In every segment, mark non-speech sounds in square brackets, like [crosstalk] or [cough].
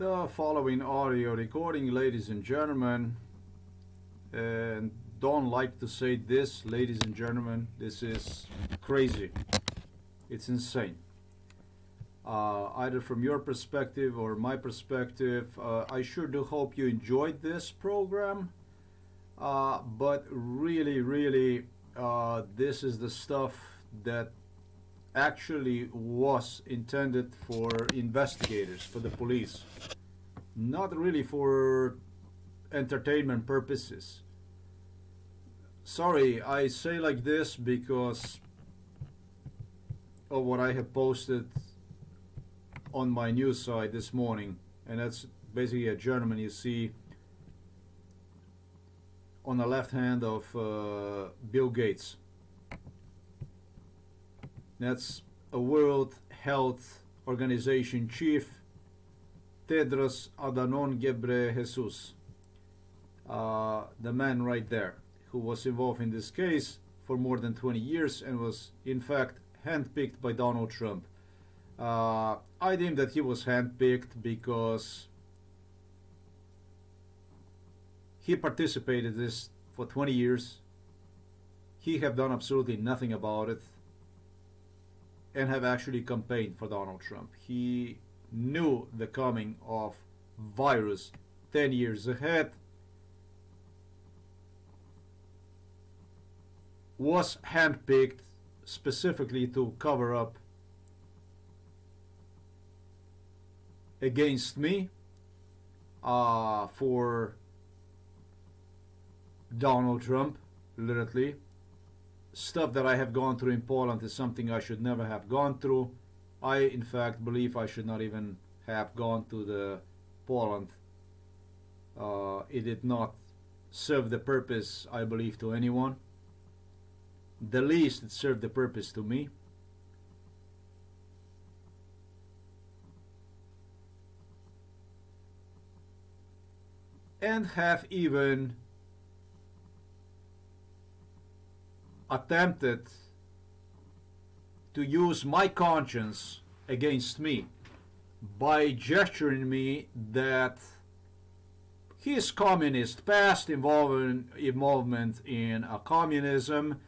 The following audio recording, ladies and gentlemen, and don't like to say this, ladies and gentlemen, this is crazy. It's insane. Uh, either from your perspective or my perspective, uh, I sure do hope you enjoyed this program. Uh, but really, really, uh, this is the stuff that actually was intended for investigators, for the police, not really for entertainment purposes. Sorry, I say like this because of what I have posted on my news site this morning, and that's basically a gentleman you see on the left hand of uh, Bill Gates. That's a World Health Organization chief, Tedros Adhanom Ghebreyesus, uh, the man right there, who was involved in this case for more than 20 years and was, in fact, handpicked by Donald Trump. Uh, I deem that he was handpicked because he participated in this for 20 years. He have done absolutely nothing about it and have actually campaigned for Donald Trump. He knew the coming of virus 10 years ahead was handpicked specifically to cover up against me uh, for Donald Trump, literally. Stuff that I have gone through in Poland is something I should never have gone through. I, in fact, believe I should not even have gone to the Poland. Uh, it did not serve the purpose, I believe, to anyone. The least it served the purpose to me. And have even attempted to use my conscience against me by gesturing me that his communist past involvement involvement in communism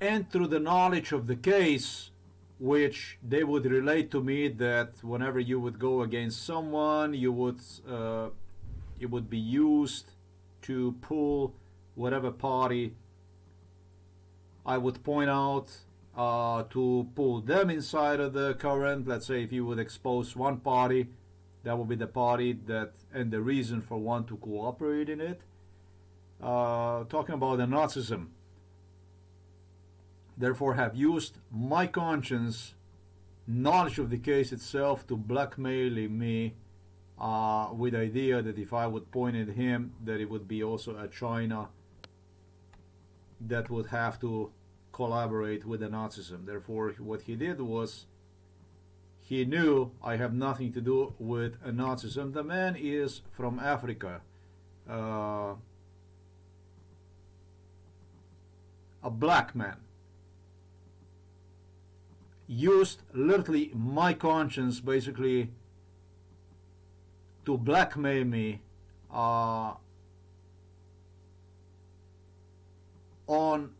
and through the knowledge of the case which they would relate to me that whenever you would go against someone you would uh, it would be used to pull whatever party I would point out uh, to pull them inside of the current. Let's say if you would expose one party, that would be the party that and the reason for one to cooperate in it. Uh, talking about the Nazism, therefore have used my conscience, knowledge of the case itself to blackmail me uh, with the idea that if I would point at him, that it would be also a China that would have to collaborate with the Nazism. Therefore, what he did was he knew I have nothing to do with a Nazism. The man is from Africa. Uh, a black man used literally my conscience basically to blackmail me uh, on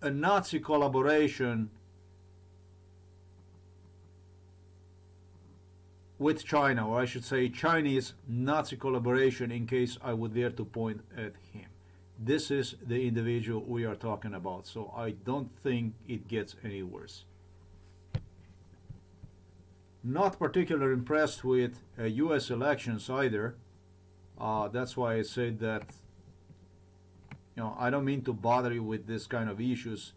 a Nazi collaboration with China, or I should say Chinese Nazi collaboration in case I would dare to point at him. This is the individual we are talking about, so I don't think it gets any worse not particularly impressed with uh, U.S. elections either. Uh, that's why I said that, you know, I don't mean to bother you with this kind of issues,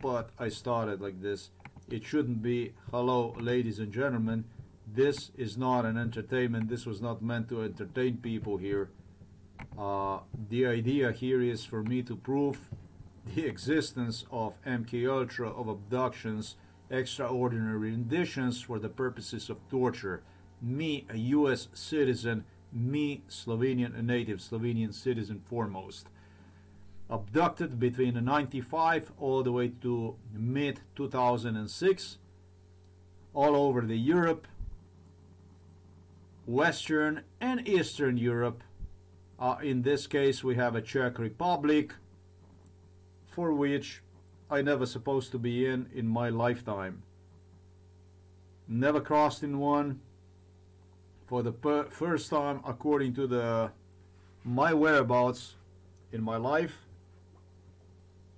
but I started like this. It shouldn't be, hello, ladies and gentlemen, this is not an entertainment. This was not meant to entertain people here. Uh, the idea here is for me to prove the [laughs] existence of MK Ultra, of abductions, extraordinary renditions for the purposes of torture. Me, a U.S. citizen, me, Slovenian, a native Slovenian citizen foremost. Abducted between 95 all the way to mid 2006 all over the Europe, Western and Eastern Europe. Uh, in this case, we have a Czech Republic, for which I never supposed to be in in my lifetime. Never crossed in one. For the first time, according to the my whereabouts in my life,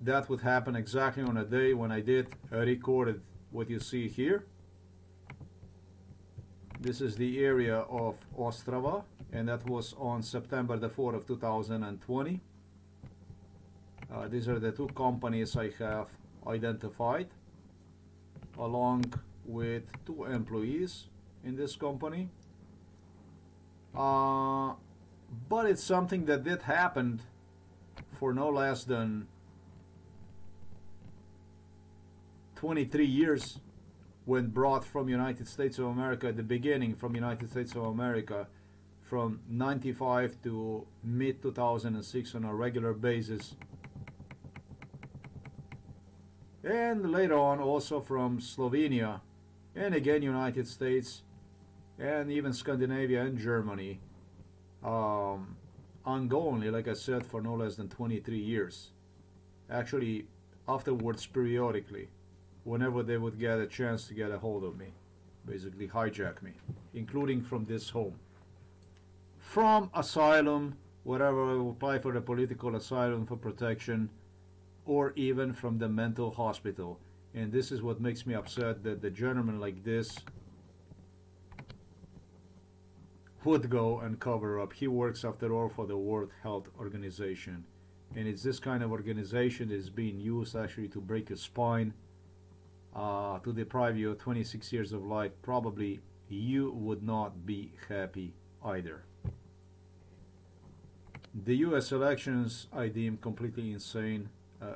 that would happen exactly on a day when I did recorded what you see here. This is the area of Ostrava and that was on September the 4th of 2020. Uh, these are the two companies I have identified along with two employees in this company. Uh, but it's something that did happen for no less than 23 years when brought from United States of America at the beginning from United States of America from 95 to mid 2006 on a regular basis and later on also from Slovenia and again United States and even Scandinavia and Germany. Um, ongoingly like I said for no less than 23 years. Actually afterwards periodically whenever they would get a chance to get a hold of me basically hijack me including from this home. From asylum wherever I apply for the political asylum for protection or even from the mental hospital. And this is what makes me upset that the gentleman like this would go and cover up. He works after all for the World Health Organization. And it's this kind of organization that is being used actually to break your spine, uh, to deprive you of 26 years of life. Probably you would not be happy either. The US elections I deem completely insane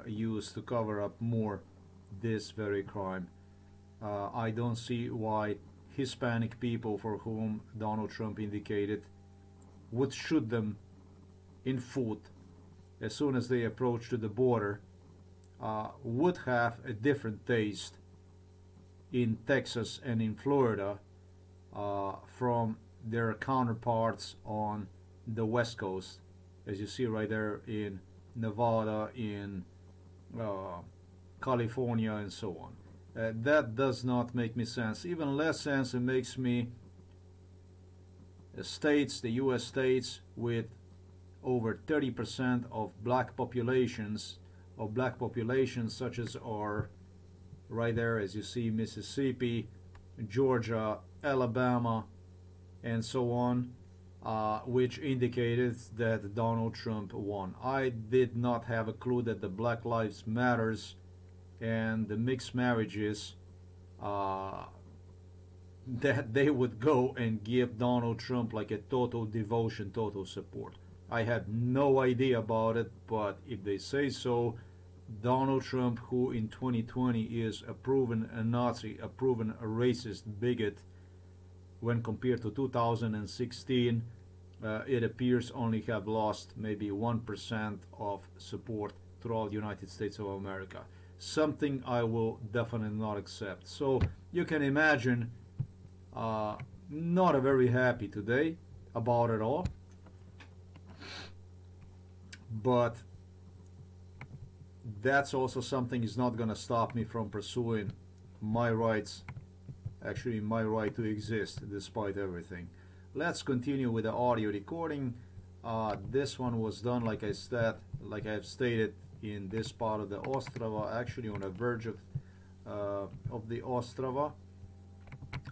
used to cover up more this very crime. Uh, I don't see why Hispanic people for whom Donald Trump indicated would shoot them in foot as soon as they approach to the border uh, would have a different taste in Texas and in Florida uh, from their counterparts on the west coast as you see right there in Nevada in uh, California and so on. Uh, that does not make me sense. Even less sense it makes me uh, states, the US states with over 30% of black populations, of black populations such as are right there as you see Mississippi, Georgia, Alabama, and so on uh, which indicated that Donald Trump won. I did not have a clue that the Black Lives Matters and the mixed marriages uh, that they would go and give Donald Trump like a total devotion, total support. I had no idea about it, but if they say so, Donald Trump, who in 2020 is a proven a Nazi, a proven a racist bigot, when compared to 2016, uh, it appears only have lost maybe 1% of support throughout the United States of America. Something I will definitely not accept. So you can imagine uh, not a very happy today about it all. But that's also something is not going to stop me from pursuing my rights, actually my right to exist despite everything. Let's continue with the audio recording. Uh, this one was done, like I said, like I've stated, in this part of the Ostrava, actually on the verge of, uh, of the Ostrava,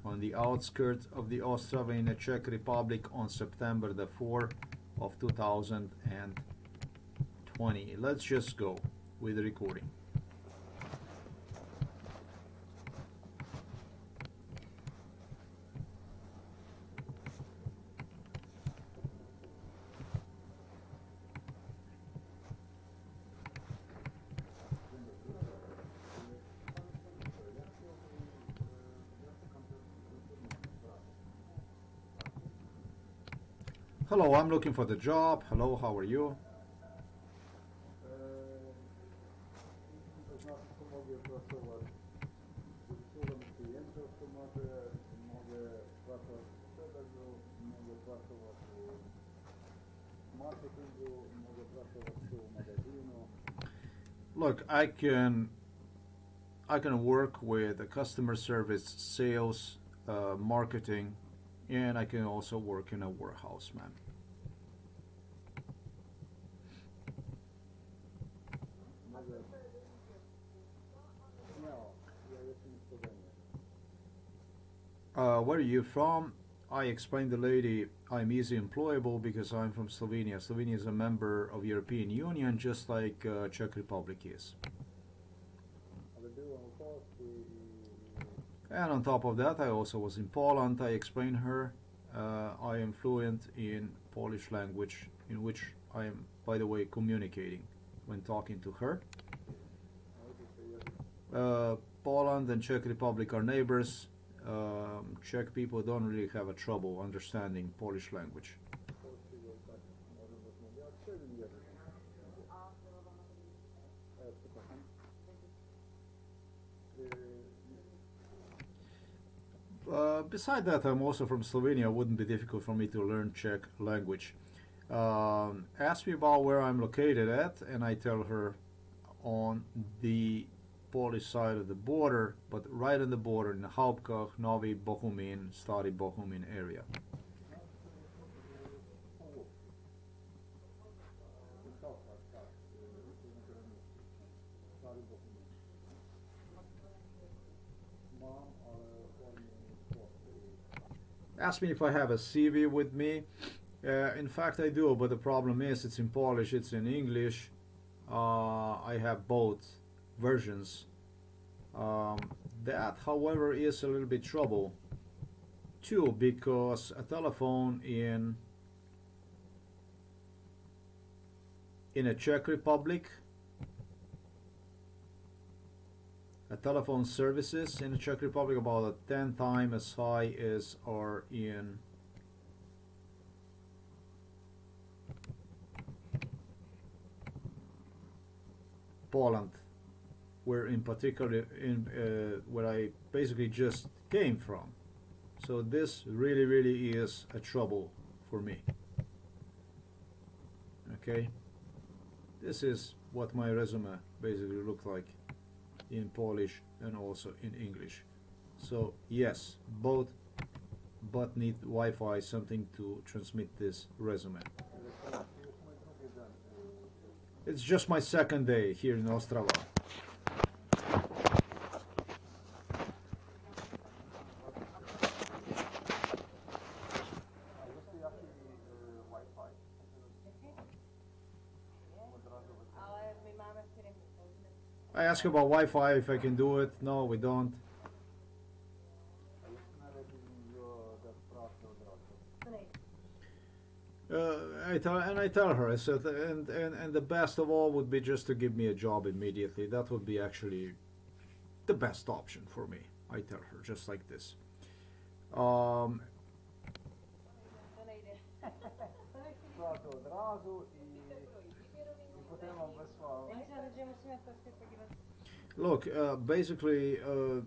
on the outskirts of the Ostrava in the Czech Republic on September the 4th of 2020. Let's just go with the recording. Hello, I'm looking for the job. Hello, how are you? Look, I can I can work with the customer service, sales, uh, marketing, and I can also work in a warehouse, man. Uh, where are you from? I explained the lady I'm easy employable because I'm from Slovenia. Slovenia is a member of European Union, just like uh, Czech Republic is. And on top of that, I also was in Poland. I explained her uh, I am fluent in Polish language, in which I am, by the way, communicating when talking to her. Uh, Poland and Czech Republic are neighbors. Um, Czech people don't really have a trouble understanding Polish language. Uh, beside that, I'm also from Slovenia. It wouldn't be difficult for me to learn Czech language. Um, ask me about where I'm located at, and I tell her on the Polish side of the border, but right on the border in Chałupkach, Novi Bohumin, Stary Bohumin area. Ask me if I have a CV with me. Uh, in fact, I do, but the problem is it's in Polish, it's in English. Uh, I have both versions. Um, that, however, is a little bit trouble too, because a telephone in in a Czech Republic, a telephone services in the Czech Republic about a ten times as high as are in Poland, where in particular in uh, where I basically just came from. So this really, really is a trouble for me. Okay, this is what my resume basically looked like in Polish and also in English. So yes, both, but need Wi-Fi something to transmit this resume. It's just my second day here in Ostrava. Ask about Wi-Fi if I can do it. No, we don't. A jest najlepiej go dać pracę od razu. to nejde. Uh, I tell and I tell her I said and, and and the best of all would be just to give me a job immediately. That would be actually the best option for me. I tell her just like this. Um, look, uh, basically, uh,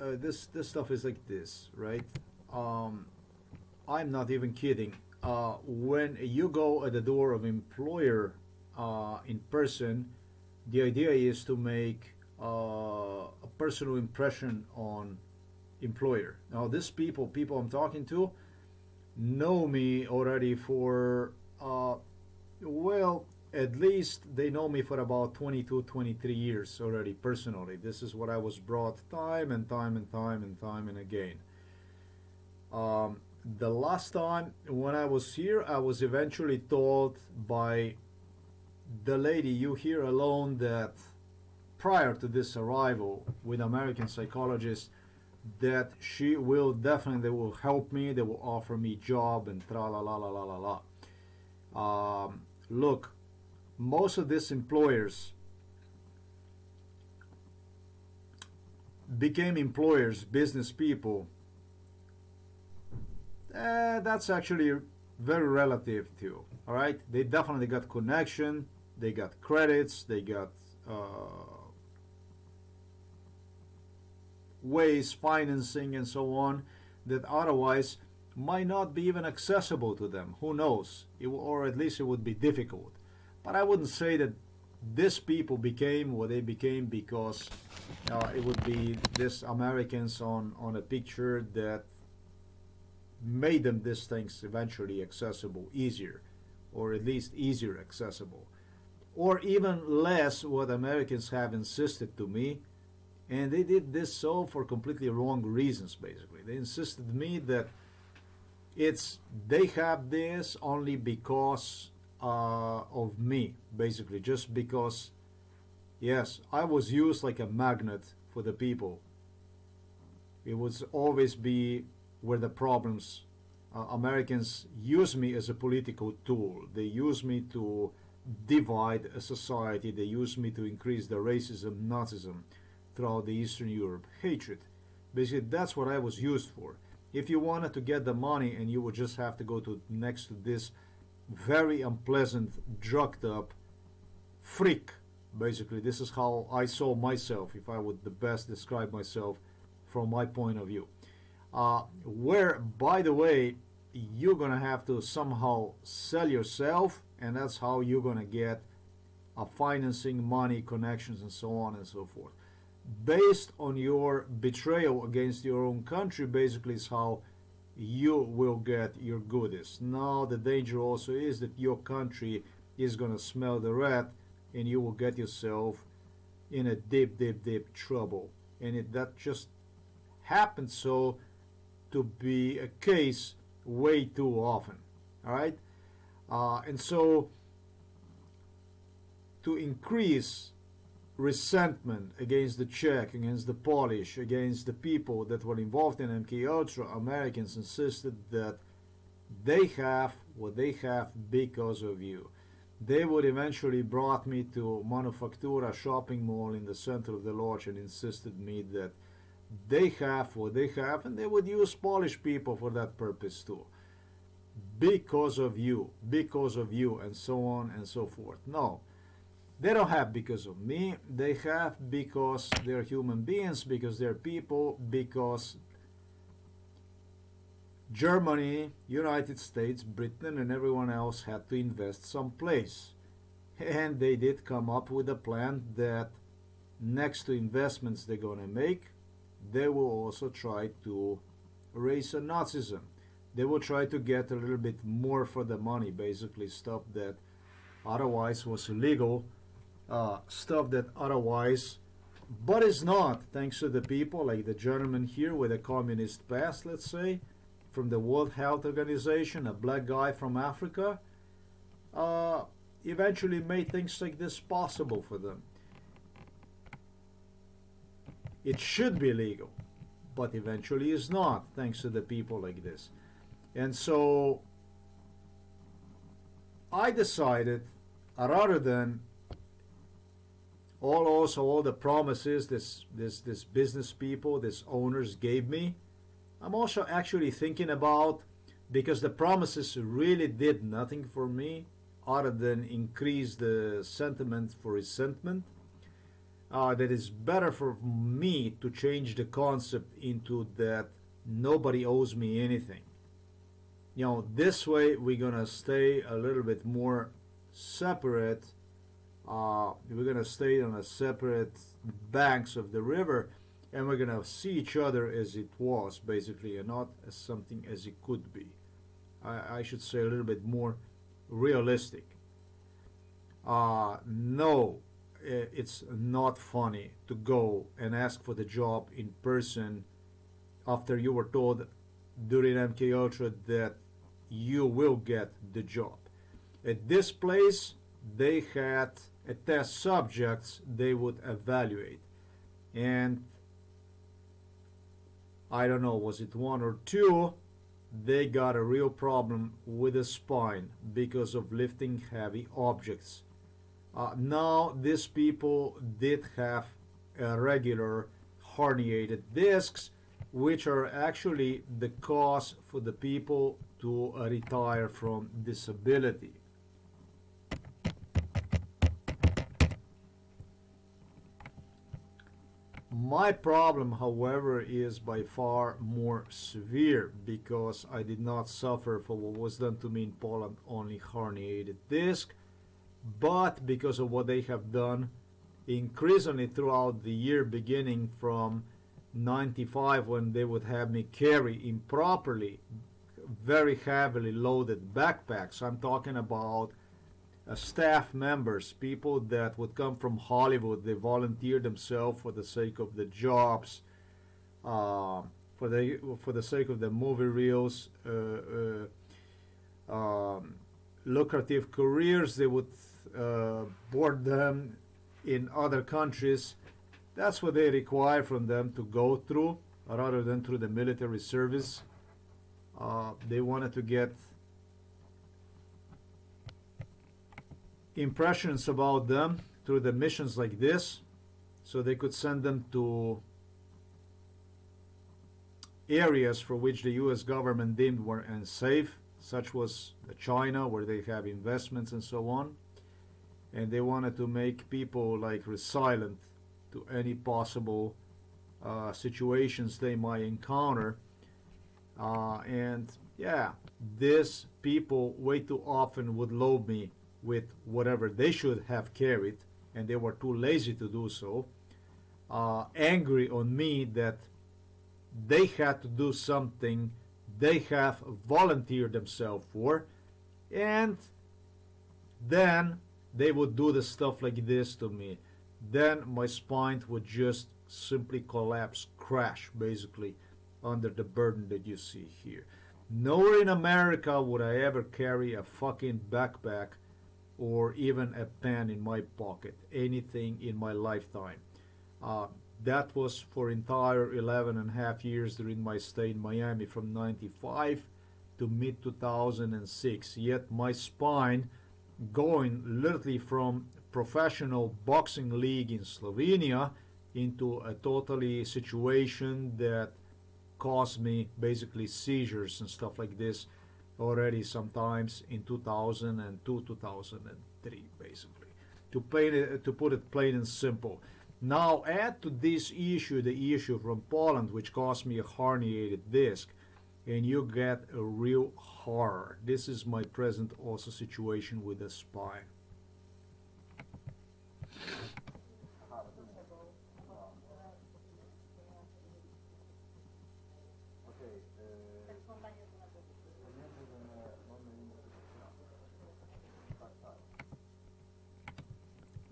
uh, this this stuff is like this, right? Um, I'm not even kidding. Uh, when you go at the door of employer uh, in person, the idea is to make uh, a personal impression on employer. Now, these people, people I'm talking to, know me already for well, at least they know me for about 22, 23 years already personally. This is what I was brought time and time and time and time and again. Um, the last time when I was here, I was eventually told by the lady you hear alone that prior to this arrival with American psychologists that she will definitely will help me they will offer me job and tra la la la la la la um, look most of these employers became employers business people eh, that's actually very relative too all right they definitely got connection they got credits they got uh, ways, financing, and so on, that otherwise might not be even accessible to them. Who knows? It, or at least it would be difficult. But I wouldn't say that these people became what they became because uh, it would be these Americans on, on a picture that made them these things eventually accessible easier, or at least easier accessible. Or even less what Americans have insisted to me, and they did this so for completely wrong reasons basically. They insisted to me that it's they have this only because uh, of me, basically, just because, yes, I was used like a magnet for the people. It would always be where the problems. Uh, Americans use me as a political tool. They use me to divide a society. They use me to increase the racism, Nazism throughout the Eastern Europe, hatred. Basically, that's what I was used for. If you wanted to get the money and you would just have to go to next to this very unpleasant, drugged up freak. Basically, this is how I saw myself, if I would the best describe myself from my point of view. Uh, where, by the way, you're gonna have to somehow sell yourself, and that's how you're gonna get uh, financing, money, connections, and so on and so forth. Based on your betrayal against your own country, basically, is how you will get your goodies. Now the danger also is that your country is gonna smell the rat and you will get yourself in a deep, deep, deep trouble. And it, that just happens so to be a case way too often. All right, uh, and so to increase resentment against the Czech, against the Polish, against the people that were involved in MK Ultra, Americans insisted that they have what they have because of you. They would eventually brought me to Manufaktura shopping mall in the center of the Łódź and insisted me that they have what they have and they would use Polish people for that purpose too. Because of you, because of you, and so on and so forth. No, they don't have because of me. They have because they're human beings, because they're people, because Germany, United States, Britain, and everyone else had to invest someplace. And they did come up with a plan that next to investments they're going to make, they will also try to raise a Nazism. They will try to get a little bit more for the money, basically stuff that otherwise was illegal uh, stuff that otherwise, but is not, thanks to the people like the gentleman here with a communist past, let's say, from the World Health Organization, a black guy from Africa, uh, eventually made things like this possible for them. It should be legal, but eventually is not, thanks to the people like this. And so I decided, rather than all also all the promises this this this business people this owners gave me i'm also actually thinking about because the promises really did nothing for me other than increase the sentiment for resentment uh, that it's better for me to change the concept into that nobody owes me anything. You know this way we're gonna stay a little bit more separate uh, we're going to stay on a separate banks of the river and we're going to see each other as it was basically and not as something as it could be. I, I should say a little bit more realistic. Uh, no it's not funny to go and ask for the job in person after you were told during MK Ultra that you will get the job. At this place they had test subjects they would evaluate. And I don't know was it one or two? They got a real problem with the spine because of lifting heavy objects. Uh, now these people did have regular herniated discs which are actually the cause for the people to retire from disability My problem, however, is by far more severe because I did not suffer for what was done to me in Poland, only herniated disc, but because of what they have done increasingly throughout the year, beginning from 95 when they would have me carry improperly very heavily loaded backpacks. I'm talking about uh, staff members, people that would come from Hollywood. They volunteer themselves for the sake of the jobs, uh, for the for the sake of the movie reels, uh, uh um, lucrative careers. They would uh, board them in other countries. That's what they require from them to go through, rather than through the military service. Uh, they wanted to get impressions about them through the missions like this. So they could send them to areas for which the US government deemed were unsafe such was China where they have investments and so on. And they wanted to make people like resilient to any possible uh, situations they might encounter. Uh, and yeah these people way too often would load me with whatever they should have carried, and they were too lazy to do so, uh, angry on me that they had to do something they have volunteered themselves for, and then they would do the stuff like this to me. Then my spine would just simply collapse, crash, basically, under the burden that you see here. Nowhere in America would I ever carry a fucking backpack or even a pen in my pocket, anything in my lifetime. Uh, that was for entire 11 and a half years during my stay in Miami from 95 to mid 2006. Yet my spine going literally from professional boxing league in Slovenia into a totally situation that caused me basically seizures and stuff like this already sometimes in 2002 2003 basically. To plain it, to put it plain and simple. Now add to this issue the issue from Poland which caused me a herniated disc and you get a real horror. This is my present also situation with the spine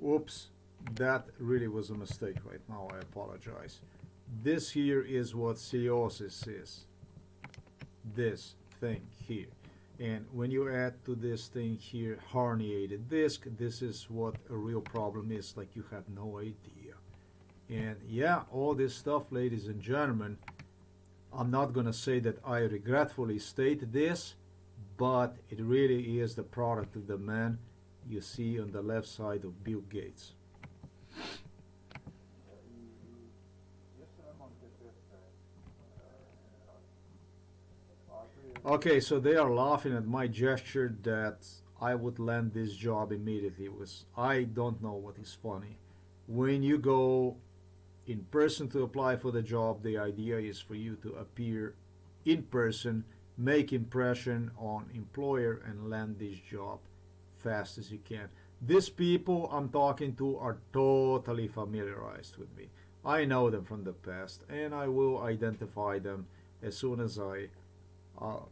Oops, that really was a mistake right now. I apologize. This here is what scoliosis is. This thing here. And when you add to this thing here herniated disc, this is what a real problem is, like you have no idea. And yeah, all this stuff, ladies and gentlemen, I'm not going to say that I regretfully state this, but it really is the product of the man you see on the left side of Bill Gates. Okay, so they are laughing at my gesture that I would land this job immediately. Was I don't know what is funny. When you go in person to apply for the job, the idea is for you to appear in person, make impression on employer and land this job fast as you can. These people I'm talking to are totally familiarized with me. I know them from the past and I will identify them as soon as I uh,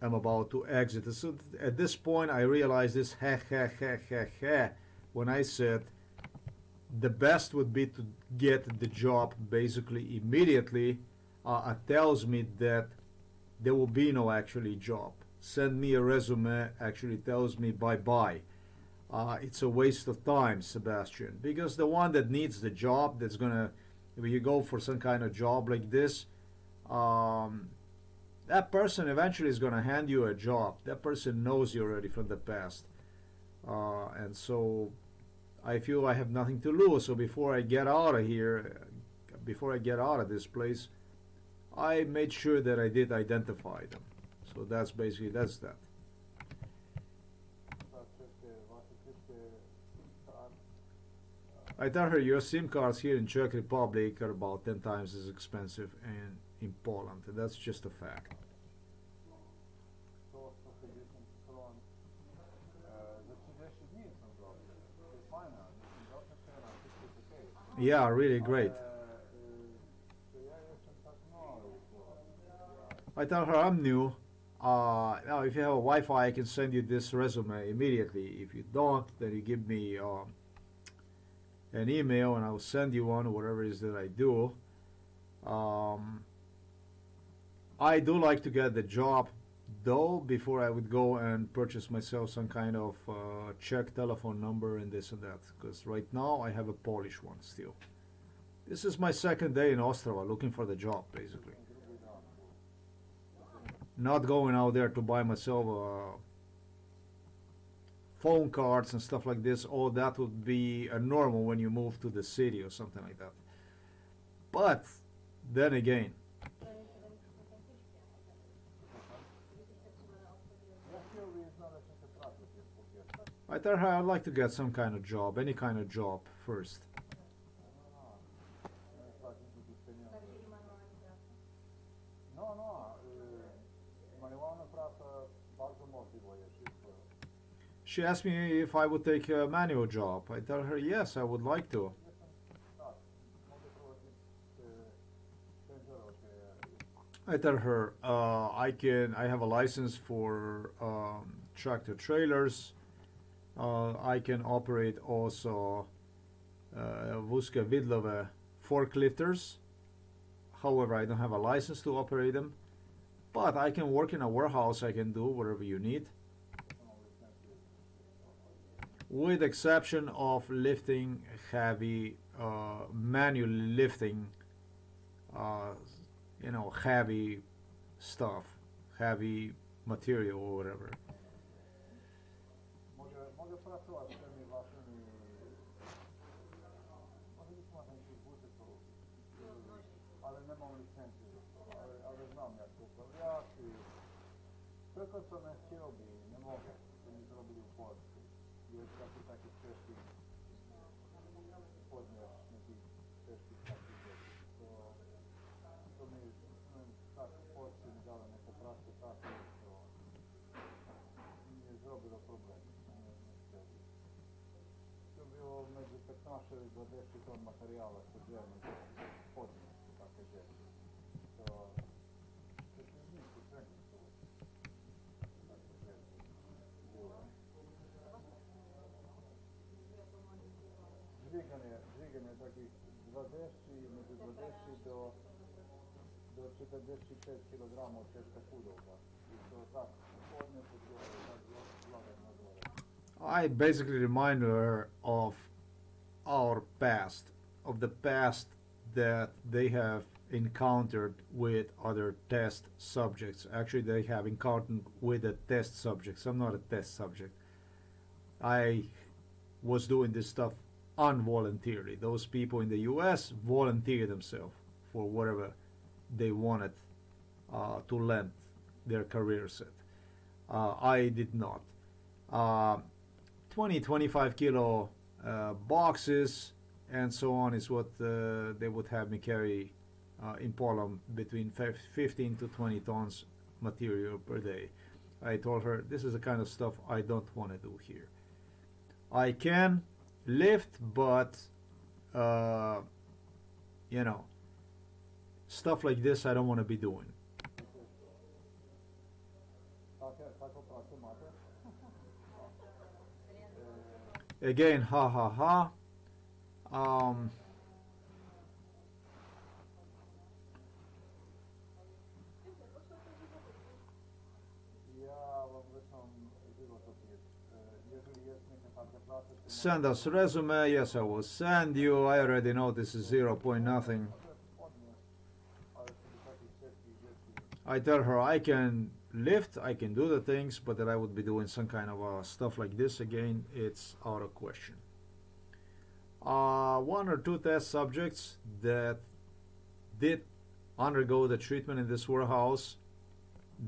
am about to exit. So at this point, I realize this ha ha ha ha ha when I said the best would be to get the job basically immediately. Uh, tells me that there will be no actually job. Send me a resume actually tells me bye bye. Uh, it's a waste of time, Sebastian, because the one that needs the job, that's gonna, if you go for some kind of job like this, um, that person eventually is gonna hand you a job. That person knows you already from the past, uh, and so I feel I have nothing to lose. So before I get out of here, before I get out of this place, I made sure that I did identify them. So that's basically that's that. I tell her your SIM cards here in Czech Republic are about 10 times as expensive and in Poland. That's just a fact. 100 kron za 30 dni są drogie. To jest fajne, droższe cena, wszystko jest okej. Yeah, really great. I tell her I'm new. Uh, now, if you have a Wi-Fi, I can send you this resume immediately. If you don't, then you give me um, an email, and I'll send you one, whatever it is that I do. Um, I do like to get the job, though, before I would go and purchase myself some kind of uh, Czech telephone number and this and that. Because right now I have a Polish one still. This is my second day in Ostrava looking for the job, basically not going out there to buy myself uh, phone cards and stuff like this. All that would be a normal when you move to the city or something like that. But then again. I tell I'd like to get some kind of job, any kind of job first. She asked me if I would take a manual job. I tell her yes, I would like to. I tell her uh, I can. I have a license for um, tractor trailers. Uh, I can operate also uh, wózka widlowe forklifters. However, I don't have a license to operate them. But I can work in a warehouse. I can do whatever you need. With exception of lifting heavy, uh, manually lifting. Uh, you know, heavy stuff, heavy material or whatever. 15 i 20 ton materiału codziennie, podnieść takie rzeczy. To, to się zniszczy wszędzie to takie rzeczy było. Dźwiganie, dźwiganie takich 20, między 20 do, do 45 kg ciężka pudełka. I to tak, podniósł pod głowę, tak zlagać na górę. I basically remind her of our past, of the past that they have encountered with other test subjects. Actually, they have encountered with the test subjects. I'm not a test subject. I was doing this stuff unvoluntarily. Those people in the US volunteer themselves for whatever they wanted uh, to lend their careers at. Uh, I did not. Uh, 20 25 kilo boxes and so on is what uh, they would have me carry uh, in Poland between 15 to 20 tons material per day. I told her this is the kind of stuff I don't want to do here. I can lift, but uh, you know, stuff like this I don't want to be doing. Again, ha ha ha. Um, send us resume. Yes, I will send you. I already know this is zero point nothing. I tell her I can lift, I can do the things, but that I would be doing some kind of uh, stuff like this again, it's out of question. Uh, one or two test subjects that did undergo the treatment in this warehouse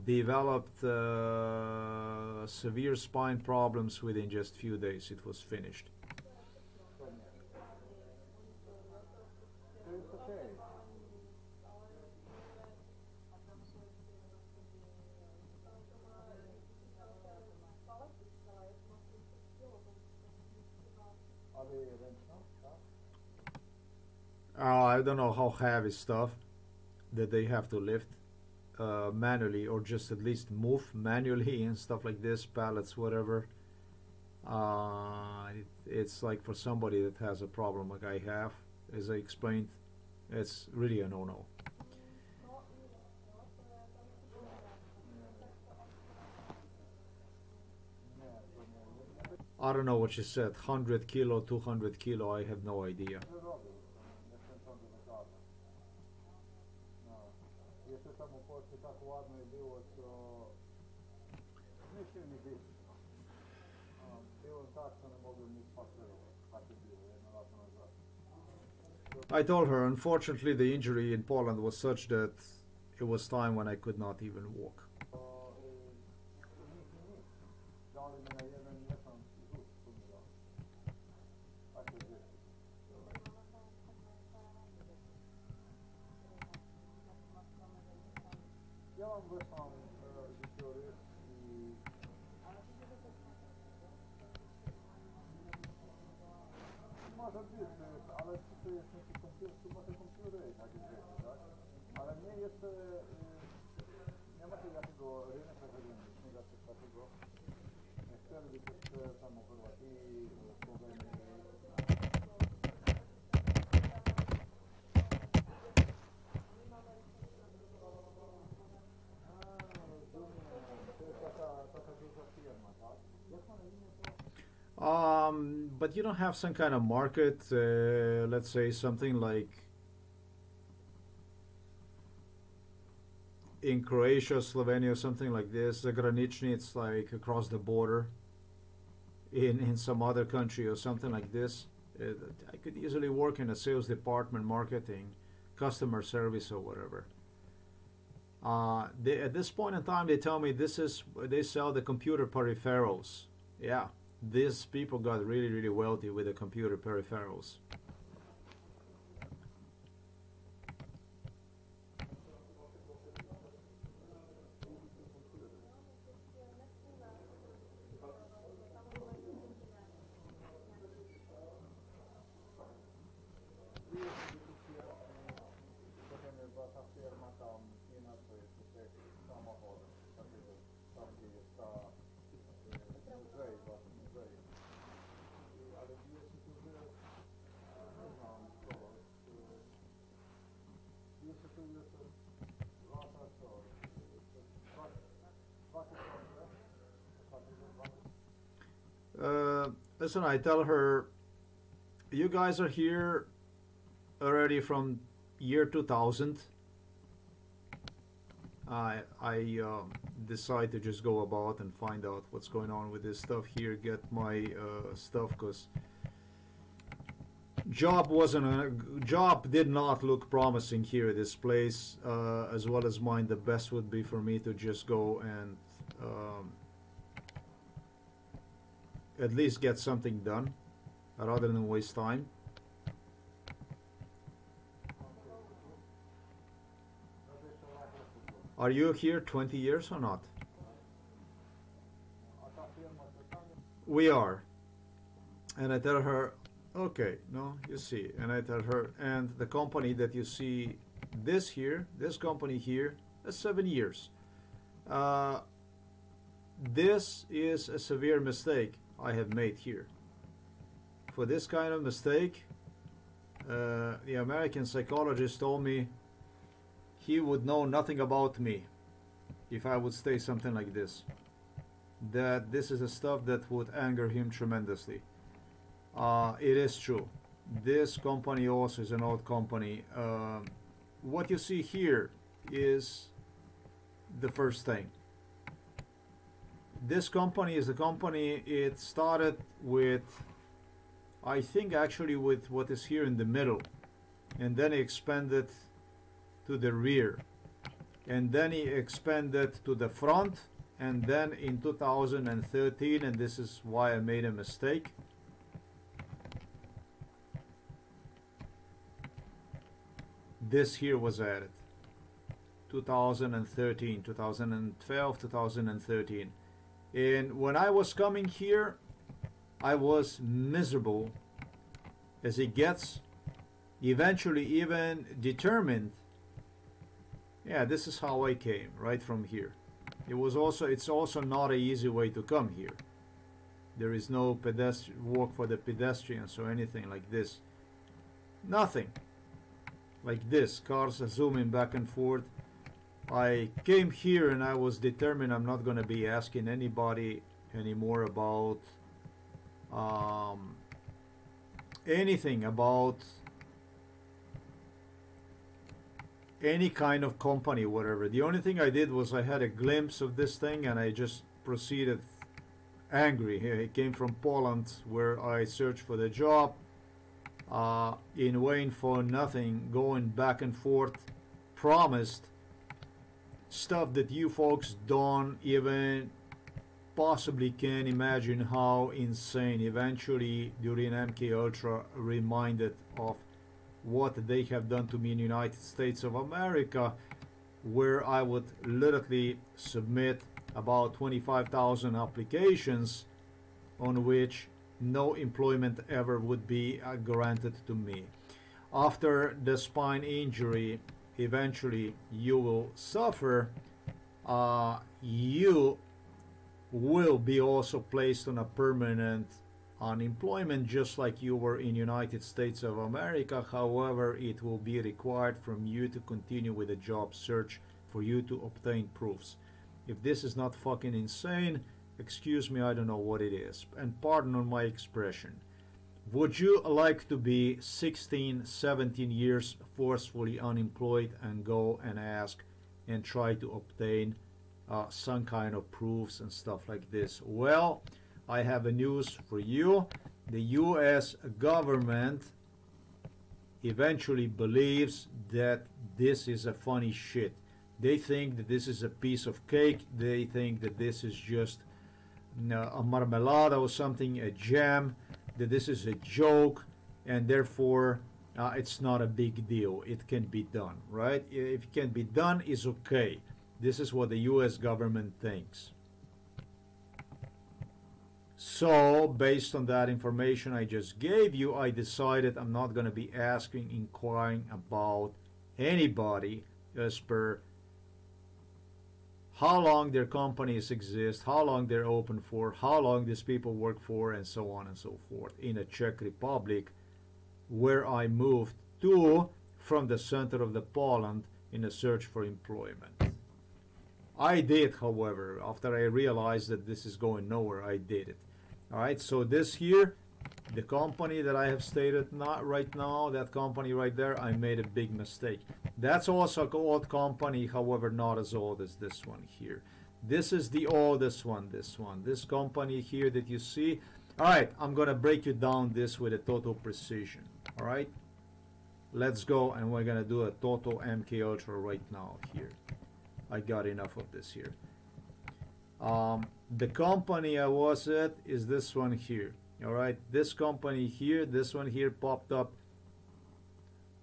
developed uh, severe spine problems within just few days. It was finished. I don't know how heavy stuff that they have to lift uh, manually or just at least move [laughs] manually and stuff like this, pallets, whatever. Uh, it, it's like for somebody that has a problem like I have, as I explained, it's really a no-no. I don't know what she said, 100 kilo, 200 kilo, I have no idea. I told her, unfortunately, the injury in Poland was such that it was time when I could not even walk. ale tutaj jest komputer, chyba te komputery tak tak? Ale nie jest, e, e, nie ma takiego rynku zagranicznego, takiego Um, but you don't have some kind of market, uh, let's say something like in Croatia, Slovenia, something like this. Zagranični, it's like across the border. In in some other country or something like this, uh, I could easily work in a sales department, marketing, customer service, or whatever. Uh, they, at this point in time, they tell me this is they sell the computer peripherals. Yeah, these people got really really wealthy with the computer peripherals. Listen, I tell her, you guys are here already from year 2000. I I um, decide to just go about and find out what's going on with this stuff here, get my uh, stuff, because job wasn't a job did not look promising here at this place, uh, as well as mine. The best would be for me to just go and. Um, at least get something done rather than waste time. Are you here 20 years or not? We are. And I tell her, okay, no, you see. And I tell her, and the company that you see, this here, this company here, is seven years. Uh, this is a severe mistake I have made here. For this kind of mistake, uh, the American psychologist told me he would know nothing about me if I would say something like this that this is a stuff that would anger him tremendously. Uh, it is true. This company also is an old company. Um, what you see here is the first thing. This company is a company, it started with, I think actually with what is here in the middle, and then it expanded to the rear, and then he expanded to the front, and then in 2013 and this is why I made a mistake. This here was added. 2013 2012 2013 and when I was coming here I was miserable as it gets eventually even determined. Yeah this is how I came right from here. It was also it's also not an easy way to come here. There is no pedestrian walk for the pedestrians or anything like this. Nothing like this. Cars are zooming back and forth I came here and I was determined I'm not going to be asking anybody anymore about um, anything about any kind of company whatever. The only thing I did was I had a glimpse of this thing and I just proceeded angry. It came from Poland where I searched for the job uh, in vain for nothing going back and forth promised stuff that you folks don't even possibly can imagine how insane eventually during MK Ultra reminded of what they have done to me in United States of America where I would literally submit about 25,000 applications on which no employment ever would be uh, granted to me. After the spine injury, eventually you will suffer, uh, you will be also placed on a permanent unemployment just like you were in United States of America. However, it will be required from you to continue with the job search for you to obtain proofs. If this is not fucking insane, excuse me, I don't know what it is. And pardon on my expression. Would you like to be 16, 17 years forcefully unemployed and go and ask and try to obtain uh, some kind of proofs and stuff like this? Well, I have a news for you. The US government eventually believes that this is a funny shit. They think that this is a piece of cake. They think that this is just a marmalade or something, a jam, that this is a joke, and therefore uh, it's not a big deal. It can be done, right? If it can be done, it's okay. This is what the US government thinks. So, based on that information I just gave you, I decided I'm not going to be asking, inquiring about anybody as per how long their companies exist, how long they're open for, how long these people work for, and so on and so forth in a Czech Republic where I moved to from the center of the Poland in a search for employment. I did, however, after I realized that this is going nowhere, I did it. All right, so this here, the company that I have stated not right now, that company right there, I made a big mistake. That's also an old company, however, not as old as this one here. This is the oldest one, this one. This company here that you see. All right, I'm going to break you down this with a total precision. All right, let's go and we're going to do a total MK Ultra right now here. I got enough of this here. Um, the company I was at is this one here. All right, this company here, this one here popped up.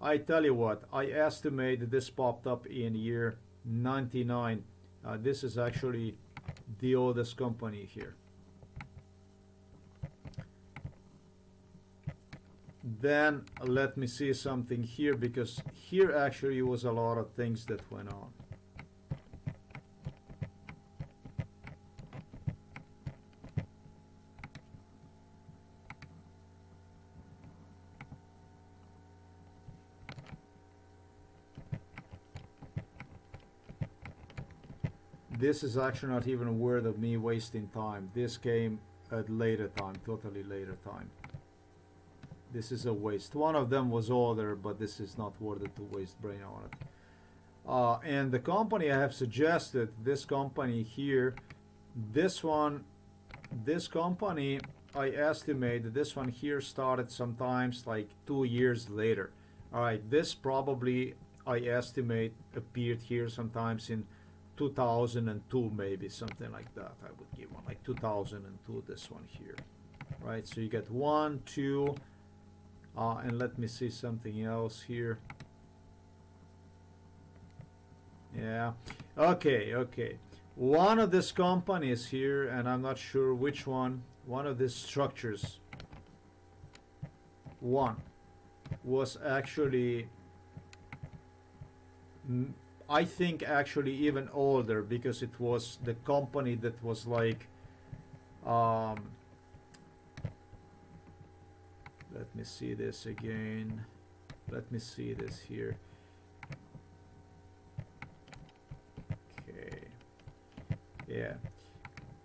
I tell you what, I estimate this popped up in year 99. Uh, this is actually the oldest company here. Then let me see something here because here actually was a lot of things that went on. This is actually not even worth of me wasting time. This came at later time, totally later time. This is a waste. One of them was older, but this is not worth it to waste brain on it. Uh, and the company I have suggested, this company here, this one, this company, I estimate that this one here started sometimes like two years later. All right, this probably I estimate appeared here sometimes in 2002 maybe something like that I would give one like 2002 this one here right? So you get one two uh, and let me see something else here. Yeah okay okay. One of these companies here and I'm not sure which one one of these structures one was actually I think actually even older because it was the company that was like um, let me see this again. Let me see this here. Okay. Yeah.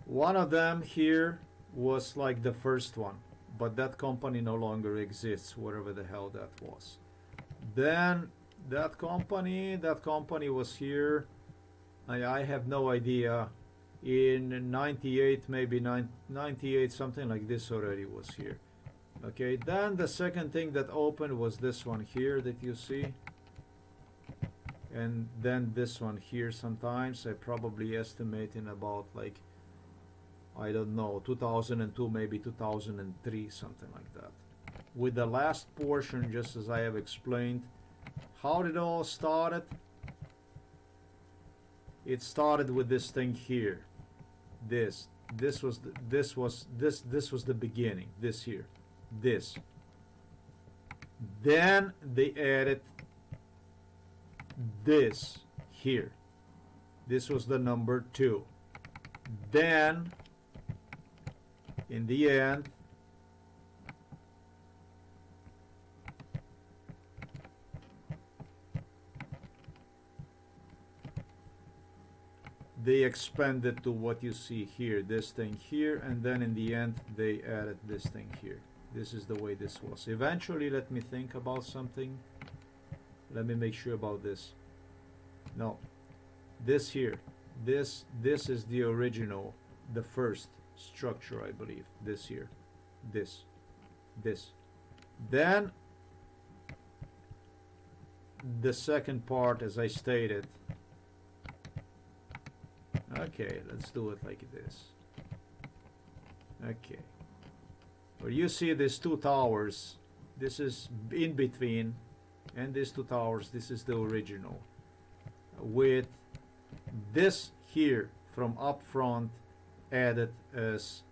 One of them here was like the first one but that company no longer exists whatever the hell that was. Then that company that company was here I, I have no idea. In 98 maybe 98 something like this already was here. Okay then the second thing that opened was this one here that you see. And then this one here sometimes I probably estimate in about like I don't know 2002 maybe 2003 something like that. With the last portion just as I have explained how did it all started? It started with this thing here. This. This was the, this was this this was the beginning. This here. This. Then they added this here. This was the number two. Then in the end they expanded to what you see here this thing here and then in the end they added this thing here. This is the way this was. Eventually let me think about something. Let me make sure about this. No. This here. This this is the original the first structure I believe. This here. This. This. Then the second part as I stated Okay, let's do it like this. Okay. Well, you see these two towers. This is in between, and these two towers. This is the original. With this here from up front added as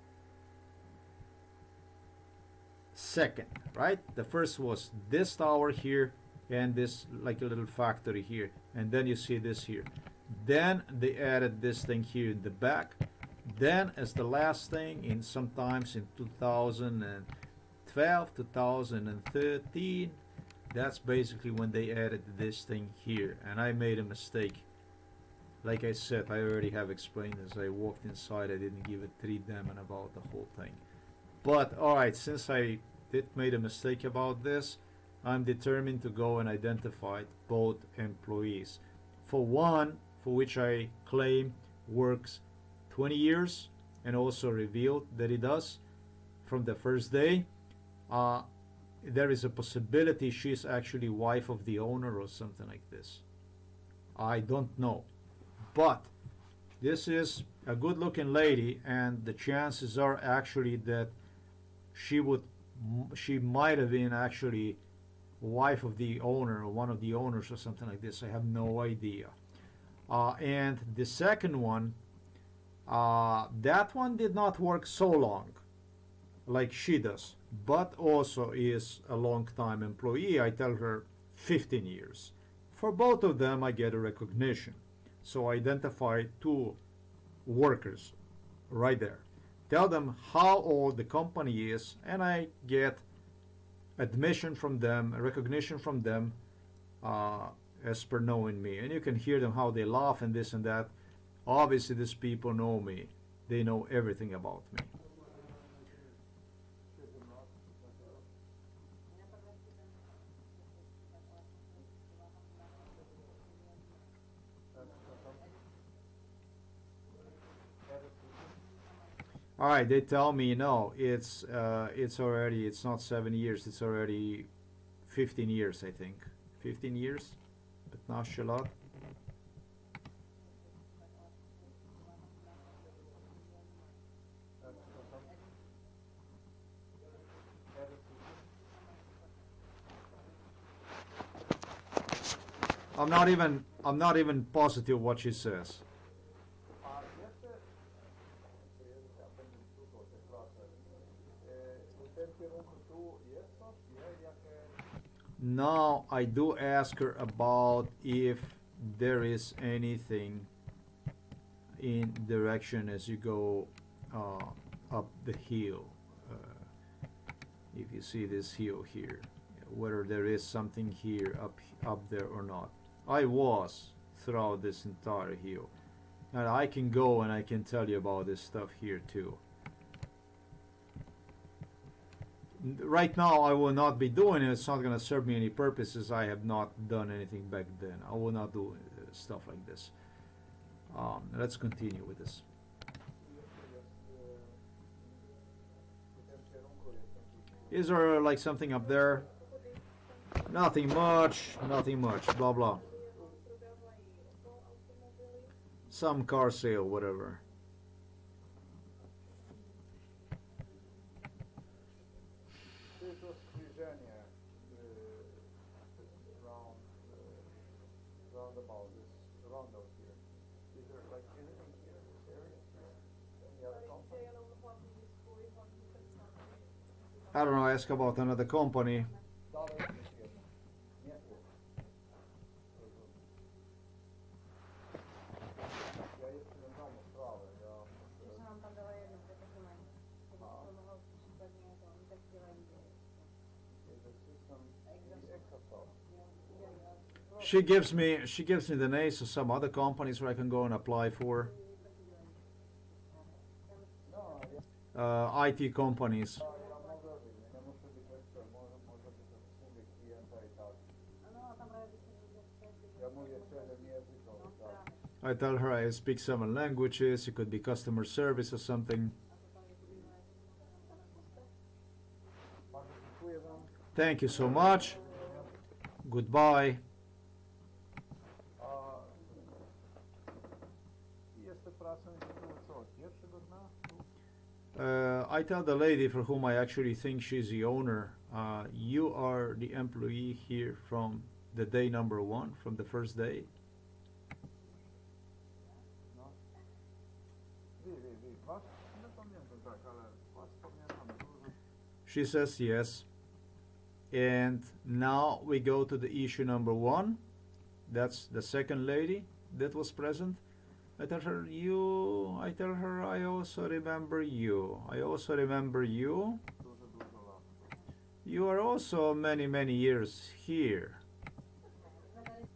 second, right? The first was this tower here and this like a little factory here, and then you see this here. Then they added this thing here in the back. Then as the last thing, in sometimes in 2012, 2013, that's basically when they added this thing here. And I made a mistake. Like I said, I already have explained as I walked inside, I didn't give a three damn about the whole thing. But alright, since I did made a mistake about this, I'm determined to go and identify both employees. For one, for which I claim works 20 years and also revealed that it does from the first day. Uh, there is a possibility she's actually wife of the owner or something like this. I don't know. But this is a good looking lady and the chances are actually that she would she might have been actually wife of the owner or one of the owners or something like this. I have no idea. Uh, and the second one, uh, that one did not work so long like she does, but also is a long time employee. I tell her 15 years. For both of them, I get a recognition. So I identify two workers right there. Tell them how old the company is, and I get admission from them, recognition from them, uh, as per knowing me. And you can hear them how they laugh and this and that. Obviously, these people know me. They know everything about me. All right, they tell me no. It's uh, it's already it's not seven years. It's already fifteen years, I think. Fifteen years. 12 lat. I'm not even I'm not even positive what she says. Now I do ask her about if there is anything in direction as you go uh, up the hill. Uh, if you see this hill here, whether there is something here up up there or not. I was throughout this entire hill, and I can go and I can tell you about this stuff here too. Right now, I will not be doing it. It's not going to serve me any purposes. I have not done anything back then. I will not do uh, stuff like this. Um, let's continue with this. Is there like something up there? Nothing much, nothing much, blah blah. Some car sale, whatever. There is a skrzyżenie uh, round uh, roundabout this roundabout here. Is there like anything here in this area? Any other company? I don't know. Ask about another company. Dalej nic jest. Nie tu. Ja jeszcze nie znam sprawy. Ja Że muszę... nam tam dała jedno te dokumenty. Jakby A. próbował pewnie to i don't know, ask about another company. She gives me she gives me the names of some other companies where I can go and apply for uh, IT companies. I tell her I speak seven languages. It could be customer service or something. Thank you so much. Goodbye. Uh, I tell the lady for whom I actually think she's the owner, uh, you are the employee here from the day number one, from the first day. She says yes. And now we go to the issue number one. That's the second lady that was present. I tell her, you, I tell her, I also remember you. I also remember you. You are also many, many years here.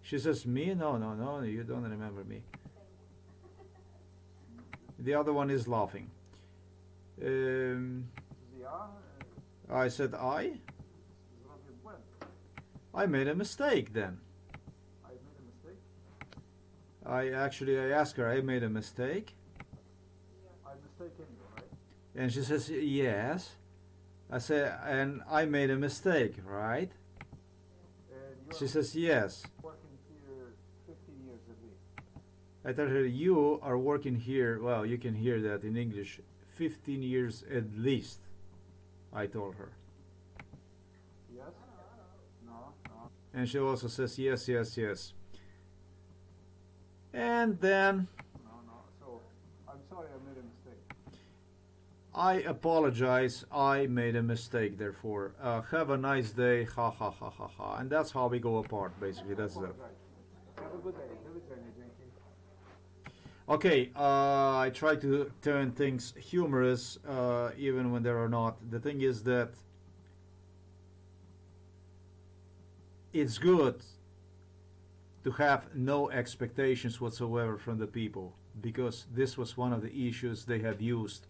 She says, Me? No, no, no, you don't remember me. The other one is laughing. Um, I said, I? I made a mistake then. I made a mistake. I actually I asked her, I made a mistake. Yeah. I mistaken you, right? And she says, Yes. I say, And I made a mistake, right? And She says, Yes. working here 15 years at least. I tell her, You are working here, well, you can hear that in English, 15 years at least. I told her. Yes? No, no. And she also says, Yes, yes, yes. And then No, no. So, I'm sorry I made a mistake. I apologize. I made a mistake, therefore. Uh, have a nice day. Ha ha ha ha ha. And that's how we go apart, basically. That's it. Have a good day. Okay, uh, I try to turn things humorous, uh, even when there are not. The thing is that it's good to have no expectations whatsoever from the people because this was one of the issues they have used,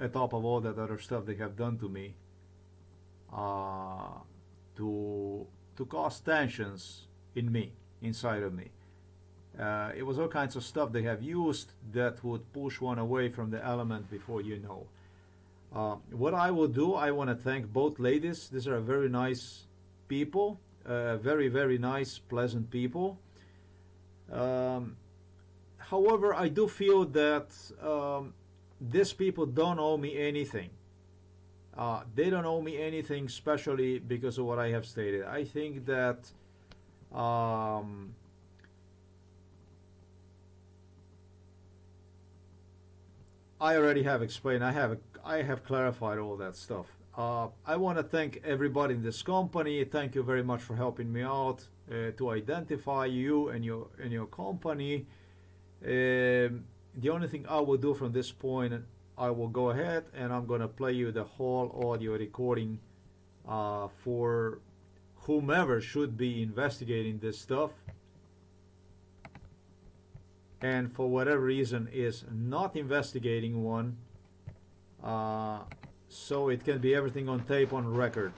on top of all that other stuff they have done to me, uh, to to cause tensions in me, inside of me. Uh, it was all kinds of stuff they have used that would push one away from the element before you know. Uh, what I will do, I want to thank both ladies. These are very nice people, uh, very, very nice, pleasant people. Um, however, I do feel that um, these people don't owe me anything. Uh, they don't owe me anything, especially because of what I have stated. I think that. Um, I already have explained. I have I have clarified all that stuff. uh, I want to thank everybody in this company. Thank you very much for helping me out uh, to identify you and your and your company. Um, the only thing I will do from this point, I will go ahead and I'm gonna play you the whole audio recording uh, for whomever should be investigating this stuff and for whatever reason is not investigating one uh, so it can be everything on tape on record.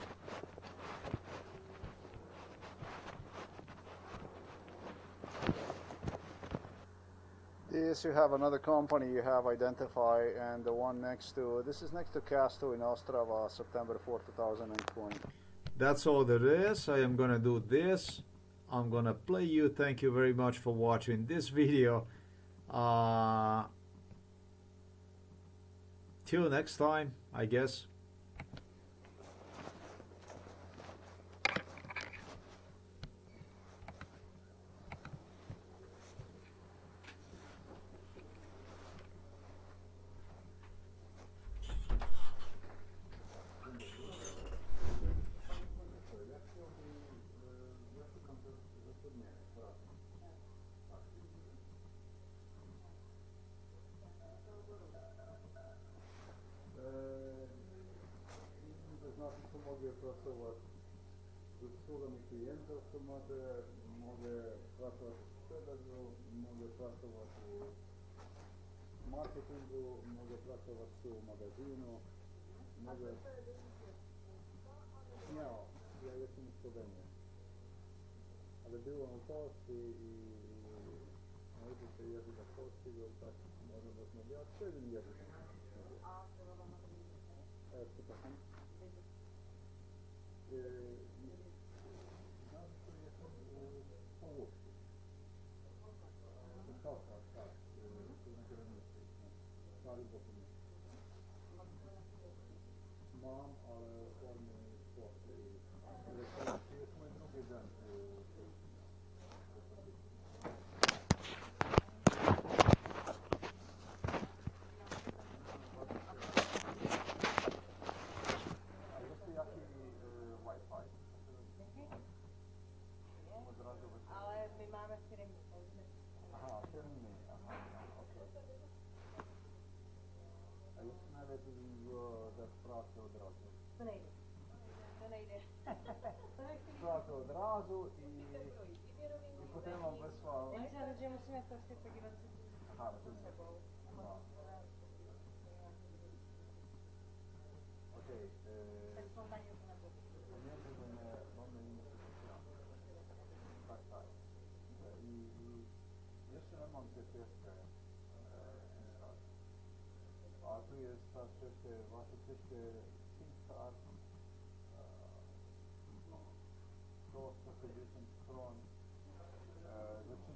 This you have another company you have identify and the one next to this is next to Casto in Ostrava, September 4, 2020. that's all there is. I am gonna do this i'm gonna play you. Thank you very much for watching this video. Uh, till next time i guess što može, može pracovati u predazu, može pracovati u marketingu, može pracovati u magazinu, može... Ja, ja jesam u Sloveniji. Ali bilo u Polsci i Možda se jezika postigao, tako možda da smo ja. A, što je ovo Evo, što sam? Stary myślałam, że to wstawiać ze. No. Okej. E, tak spontanicznie na boku. Pamiętaj, że my tak, tak. E, A tu jest ta czeszka, właśnie czeszka SIM-card. 160 stron.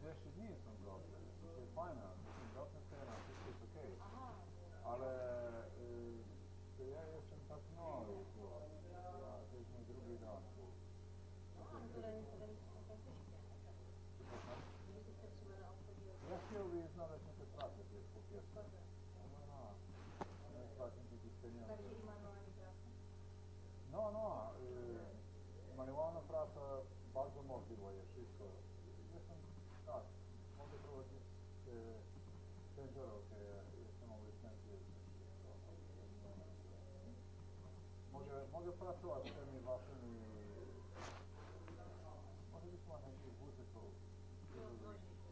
Wreszcie dni są godne. Dzisiaj fajne. Mogę, pracować z tymi waszymi, może być ma jakieś buty,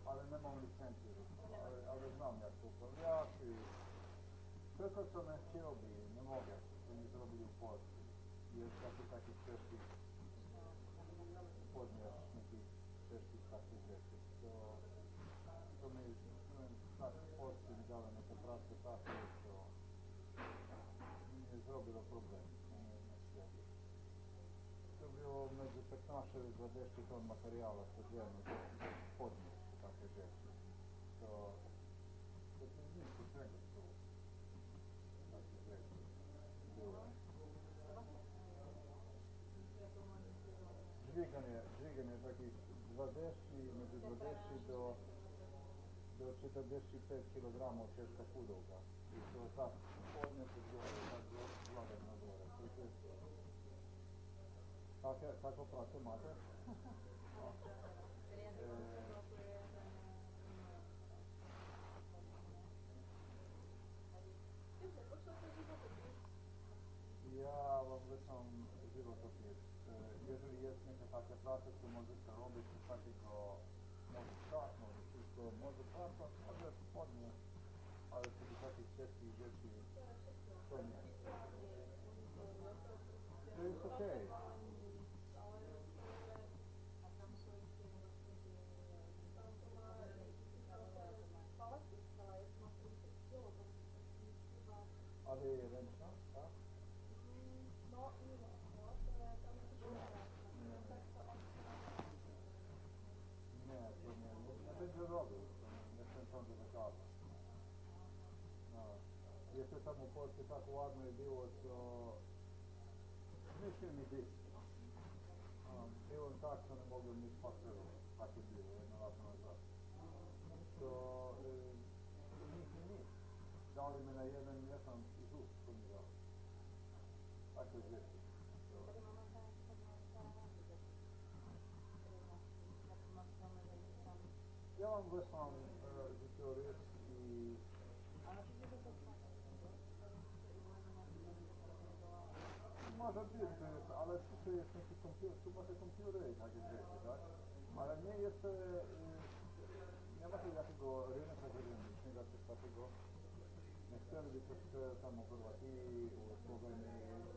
ale nie mam licencji, ale, ale znam jak to uprawiać i tylko co nie chciałby, nie mogę, to nie zrobił w Polsce. Jest takie ścieżki, зробило межі 15 за 10 тонн матеріалу студентів ну, поднів, так і жертв. То це пізніше треба було. Наші. Двигання, двигання такі 20, межі 20 до до 45 кг чешка пудовка. І то так подняти, так влада на горе. Takk, takk for praten, Ja rozliczam żywot również. Jeżeli jest jakaś taka praca, to możecie robić coś takiego Maryję Jeleńczą, tak? No i no, Nie, nie, nie będzie robił, nie sądzę wykazu. No. Jeszcze tam u tak ładnie było, co myślę mi być. Byłem tak, co nie mogłem nic takie było, jedno lat nazad. To nikt nie nic. Dali mi jeden miesiąc i... Może być, ale tutaj jest jakiś komputer, tu macie komputery i takie rzeczy, tak? Ale nie jest... Y, nie ma takiego rynku zagranicznego, coś takiego. Nie chcę być troszkę tam obywateli, Słowenii,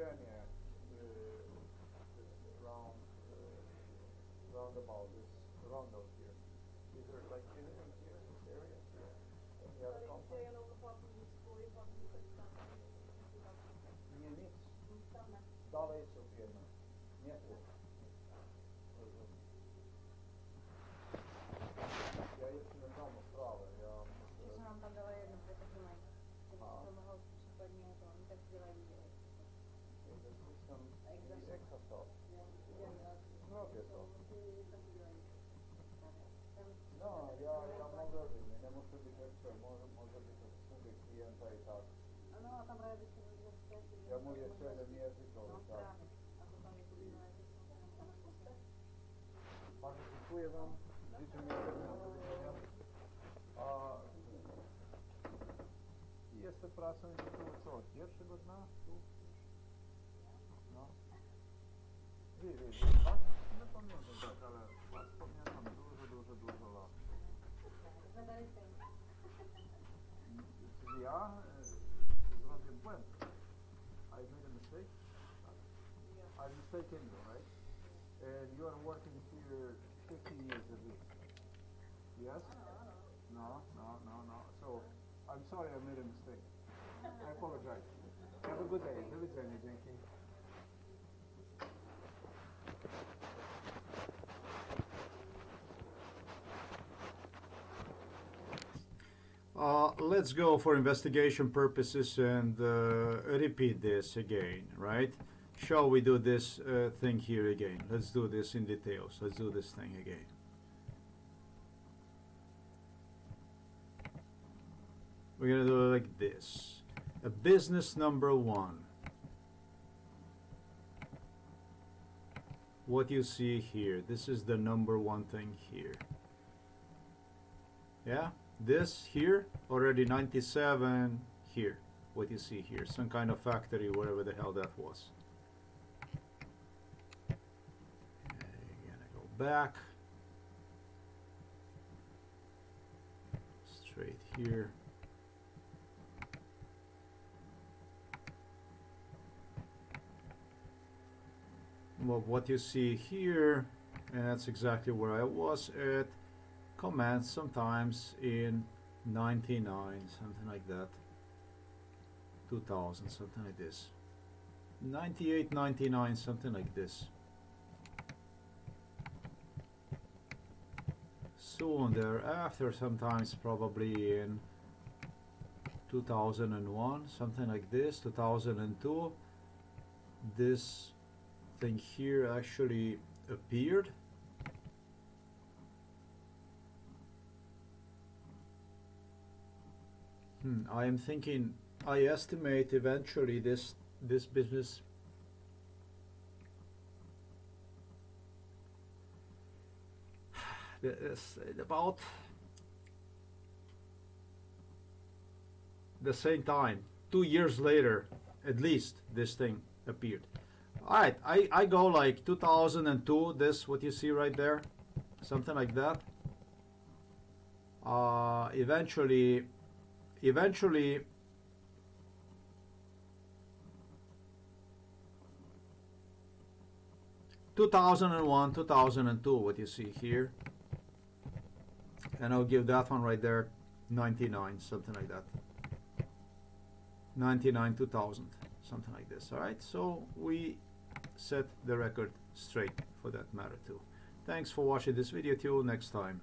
journey around uh, uh, round about this roundabout here. Is there like anything here in this area? Any other? Let's go for investigation purposes and uh, repeat this again, right? Shall we do this uh, thing here again? Let's do this in details. Let's do this thing again. We're gonna do it like this. A business number one. What you see here, this is the number one thing here. Yeah? This here already 97 here what you see here some kind of factory whatever the hell that was. Gonna go back. Straight here. Well what you see here and that's exactly where I was at comments sometimes in 99 something like that 2000 something like this. 98 99 something like this. Soon thereafter sometimes probably in 2001 something like this 2002 this thing here actually appeared Hmm, I am thinking, I estimate eventually this this business [sighs] is about the same time, two years later, at least this thing appeared. All right, I, I go like 2002, this, what you see right there, something like that. Uh, eventually, eventually Two thousand and one, two thousand and two, what you see here, and I'll give that one right there, ninety nine, something like that. Ninety nine, two thousand, something like this. All right, so we set the record straight for that matter too. Thanks for watching this video. Till next time.